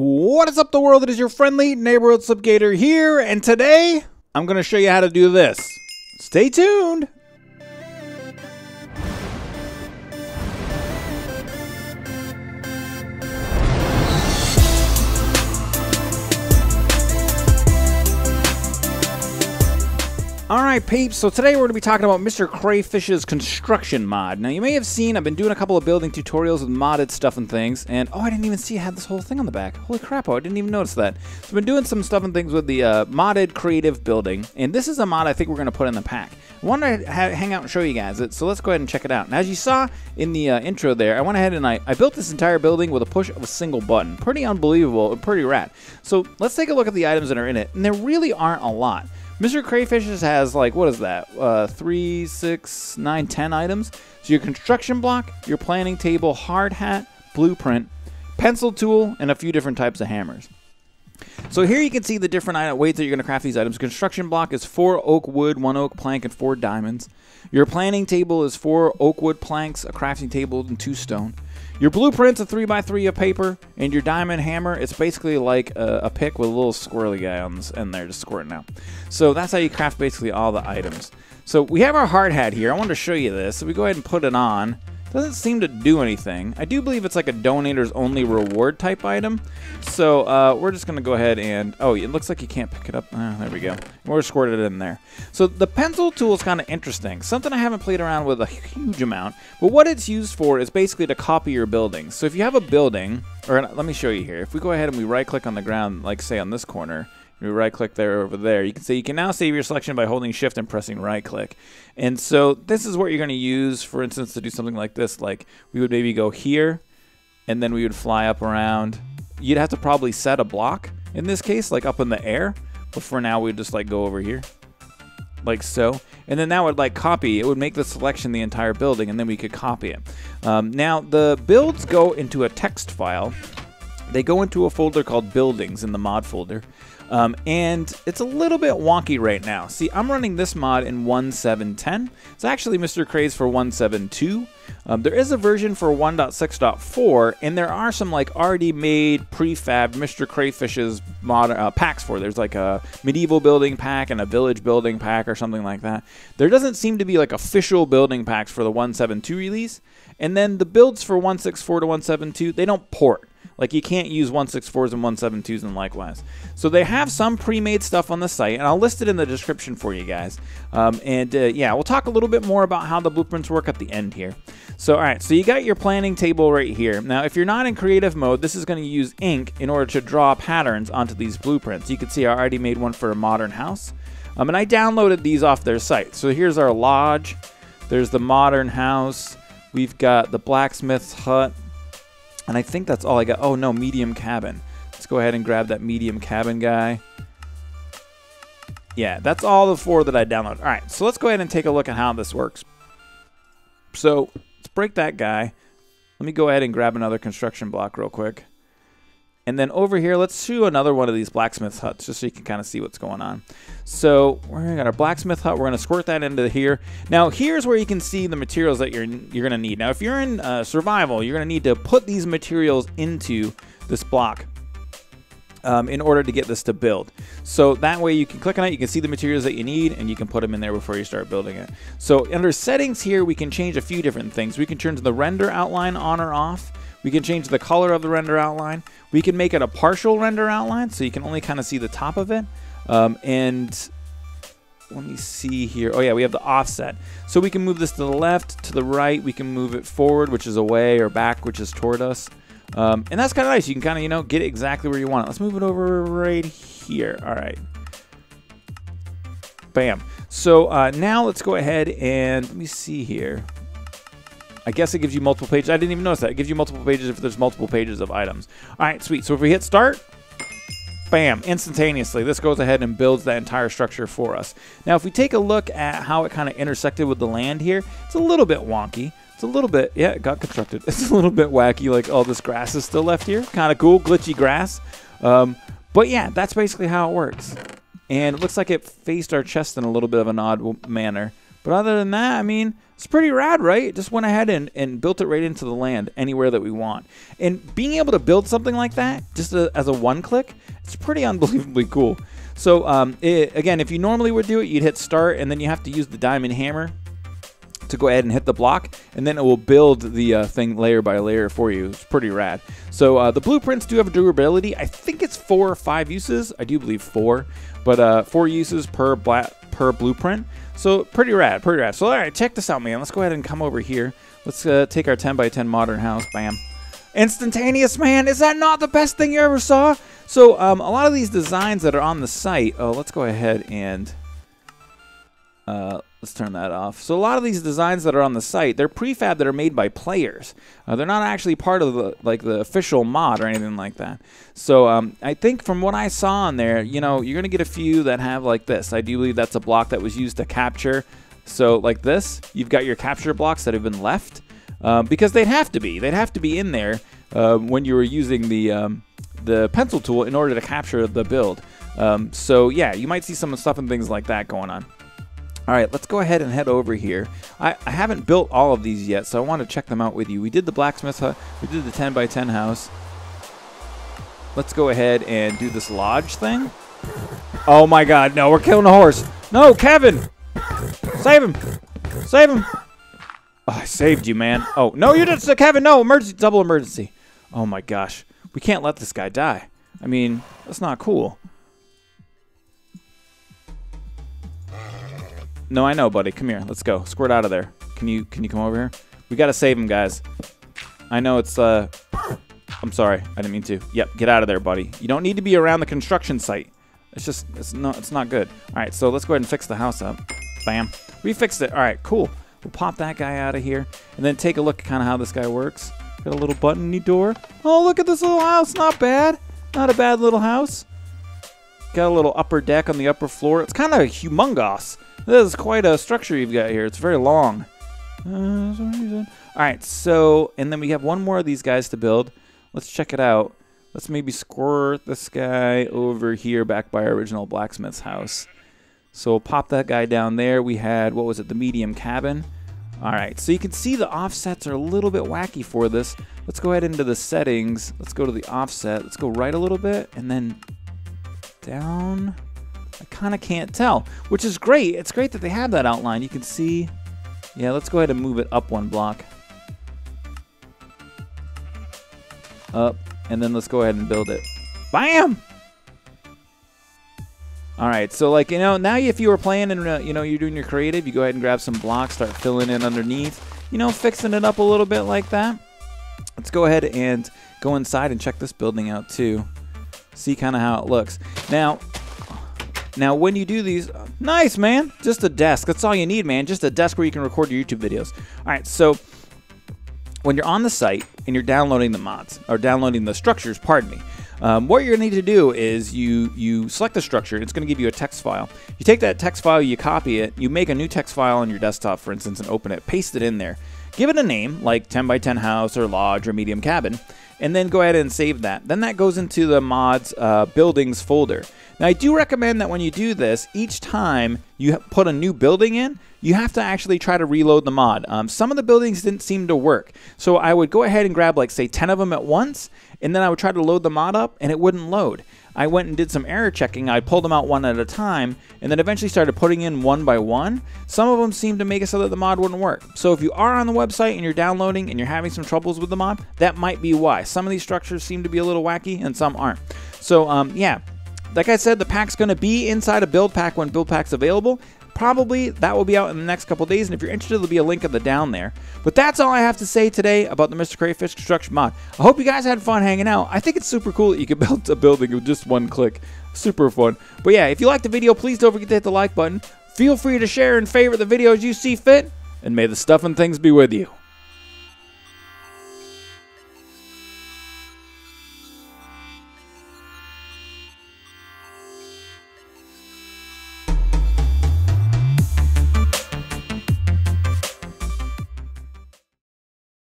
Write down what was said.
What is up, the world? It is your friendly neighborhood Slipgator here, and today I'm going to show you how to do this. Stay tuned. Alright peeps, so today we're going to be talking about Mr. Crayfish's construction mod. Now you may have seen, I've been doing a couple of building tutorials with modded stuff and things, and oh I didn't even see I had this whole thing on the back. Holy crap, oh I didn't even notice that. So I've been doing some stuff and things with the uh, modded creative building, and this is a mod I think we're going to put in the pack. I wanted to hang out and show you guys it, so let's go ahead and check it out. And as you saw in the uh, intro there, I went ahead and I, I built this entire building with a push of a single button. Pretty unbelievable, and pretty rad. So let's take a look at the items that are in it, and there really aren't a lot. Mr. Crayfish's has like what is that? Uh, three, six, nine, ten items. So your construction block, your planning table, hard hat, blueprint, pencil tool, and a few different types of hammers. So here you can see the different weights that you're going to craft these items. Construction block is four oak wood, one oak plank, and four diamonds. Your planning table is four oak wood planks, a crafting table, and two stone. Your blueprint's a 3x3 of paper, and your diamond hammer, it's basically like a, a pick with a little squirrely guy on this, in there just squirting out. So that's how you craft basically all the items. So we have our hard hat here. I wanted to show you this. So we go ahead and put it on. Doesn't seem to do anything. I do believe it's like a donator's only reward type item. So uh, we're just going to go ahead and... Oh, it looks like you can't pick it up. Oh, there we go. We're squirted it in there. So the pencil tool is kind of interesting. Something I haven't played around with a huge amount. But what it's used for is basically to copy your buildings. So if you have a building... Or let me show you here. If we go ahead and we right click on the ground, like say on this corner you right click there over there. You can say you can now save your selection by holding shift and pressing right click. And so this is what you're going to use, for instance, to do something like this. Like we would maybe go here and then we would fly up around. You'd have to probably set a block in this case, like up in the air. But for now, we'd just like go over here like so. And then that would like copy, it would make the selection the entire building and then we could copy it. Um, now the builds go into a text file. They go into a folder called buildings in the mod folder. Um, and it's a little bit wonky right now. See, I'm running this mod in 1.7.10. It's actually Mr. Craze for 1.7.2. Um, there is a version for 1.6.4, and there are some like already made prefab Mr. Crayfish's mod uh, packs for. There's like a medieval building pack and a village building pack or something like that. There doesn't seem to be like official building packs for the 1.7.2 release. And then the builds for 1.6.4 to 1.7.2, they don't port. Like you can't use 164s and 172s and likewise. So they have some pre-made stuff on the site, and I'll list it in the description for you guys. Um, and uh, yeah, we'll talk a little bit more about how the blueprints work at the end here. So all right, so you got your planning table right here. Now, if you're not in creative mode, this is going to use ink in order to draw patterns onto these blueprints. You can see I already made one for a modern house. Um, and I downloaded these off their site. So here's our lodge. There's the modern house. We've got the blacksmith's hut. And I think that's all I got. Oh, no, medium cabin. Let's go ahead and grab that medium cabin guy. Yeah, that's all the four that I downloaded. All right, so let's go ahead and take a look at how this works. So let's break that guy. Let me go ahead and grab another construction block real quick. And then over here, let's do another one of these blacksmith huts just so you can kind of see what's going on. So we're going got our blacksmith hut. We're going to squirt that into here. Now here's where you can see the materials that you're you're going to need. Now if you're in uh, survival, you're going to need to put these materials into this block um, in order to get this to build. So that way you can click on it, you can see the materials that you need, and you can put them in there before you start building it. So under settings here, we can change a few different things. We can turn the render outline on or off. We can change the color of the render outline. We can make it a partial render outline, so you can only kind of see the top of it. Um, and let me see here. Oh yeah, we have the offset. So we can move this to the left, to the right. We can move it forward, which is away, or back, which is toward us. Um, and that's kind of nice. You can kind of, you know, get it exactly where you want it. Let's move it over right here. All right. Bam. So uh, now let's go ahead and let me see here. I guess it gives you multiple pages. I didn't even notice that. It gives you multiple pages if there's multiple pages of items. All right, sweet. So if we hit start, bam, instantaneously, this goes ahead and builds that entire structure for us. Now, if we take a look at how it kind of intersected with the land here, it's a little bit wonky. It's a little bit, yeah, it got constructed. It's a little bit wacky, like all this grass is still left here. Kind of cool, glitchy grass. Um, but yeah, that's basically how it works. And it looks like it faced our chest in a little bit of an odd manner. But other than that, I mean, It's pretty rad, right? Just went ahead and, and built it right into the land anywhere that we want. And being able to build something like that, just a, as a one click, it's pretty unbelievably cool. So um, it, again, if you normally would do it, you'd hit start and then you have to use the diamond hammer to go ahead and hit the block, and then it will build the uh, thing layer by layer for you. It's pretty rad. So uh, the blueprints do have durability. I think it's four or five uses. I do believe four, but uh, four uses per per blueprint. So pretty rad, pretty rad. So all right, check this out, man. Let's go ahead and come over here. Let's uh, take our 10 by 10 modern house. Bam. Instantaneous, man. Is that not the best thing you ever saw? So um, a lot of these designs that are on the site. Oh, let's go ahead and uh, let's turn that off. So a lot of these designs that are on the site, they're prefab that are made by players. Uh, they're not actually part of the like the official mod or anything like that. So um, I think from what I saw on there, you know, you're gonna get a few that have like this. I do believe that's a block that was used to capture. So like this, you've got your capture blocks that have been left um, because they'd have to be. They'd have to be in there uh, when you were using the um, the pencil tool in order to capture the build. Um, so yeah, you might see some stuff and things like that going on. All right, let's go ahead and head over here. I, I haven't built all of these yet, so I want to check them out with you. We did the blacksmith hut, we did the 10 by 10 house. Let's go ahead and do this lodge thing. Oh my god, no, we're killing the horse. No, Kevin! Save him! Save him! Oh, I saved you, man. Oh, no, you didn't, Kevin, no, emergency, double emergency. Oh my gosh. We can't let this guy die. I mean, that's not cool. No, I know, buddy. Come here. Let's go. Squirt out of there. Can you can you come over here? We gotta save him, guys. I know it's uh I'm sorry. I didn't mean to. Yep, get out of there, buddy. You don't need to be around the construction site. It's just it's not it's not good. Alright, so let's go ahead and fix the house up. Bam. We fixed it. Alright, cool. We'll pop that guy out of here and then take a look at kind of how this guy works. Got a little buttony door. Oh, look at this little house. Not bad. Not a bad little house. Got a little upper deck on the upper floor. It's kind of humongous. This is quite a structure you've got here. It's very long. Uh, Alright, so, and then we have one more of these guys to build. Let's check it out. Let's maybe squirt this guy over here back by our original blacksmith's house. So we'll pop that guy down there. We had, what was it, the medium cabin. Alright, so you can see the offsets are a little bit wacky for this. Let's go ahead into the settings. Let's go to the offset. Let's go right a little bit and then down. I kind of can't tell, which is great. It's great that they have that outline. You can see. Yeah, let's go ahead and move it up one block. Up, and then let's go ahead and build it. Bam! All right, so like, you know, now if you were playing and, uh, you know, you're doing your creative, you go ahead and grab some blocks, start filling in underneath, you know, fixing it up a little bit like that. Let's go ahead and go inside and check this building out too. See kind of how it looks. Now, now, when you do these, nice, man. Just a desk. That's all you need, man. Just a desk where you can record your YouTube videos. All right, so when you're on the site and you're downloading the mods, or downloading the structures, pardon me, um, what you're to need to do is you you select the structure. It's going to give you a text file. You take that text file, you copy it, you make a new text file on your desktop, for instance, and open it. Paste it in there. Give it a name like 10 by 10 house or lodge or medium cabin, and then go ahead and save that. Then that goes into the mods uh, buildings folder. Now, I do recommend that when you do this, each time you put a new building in, you have to actually try to reload the mod. Um, some of the buildings didn't seem to work. So I would go ahead and grab like say 10 of them at once, and then I would try to load the mod up and it wouldn't load. I went and did some error checking. I pulled them out one at a time and then eventually started putting in one by one. Some of them seemed to make it so that the mod wouldn't work. So if you are on the website and you're downloading and you're having some troubles with the mod, that might be why. Some of these structures seem to be a little wacky and some aren't. So um, yeah, like I said, the pack's going to be inside a build pack when build pack's available. Probably that will be out in the next couple days, and if you're interested, there'll be a link at the down there. But that's all I have to say today about the Mr. Crayfish Construction mod. I hope you guys had fun hanging out. I think it's super cool that you can build a building with just one click. Super fun. But yeah, if you liked the video, please don't forget to hit the like button. Feel free to share and favorite the videos you see fit, and may the stuff and things be with you.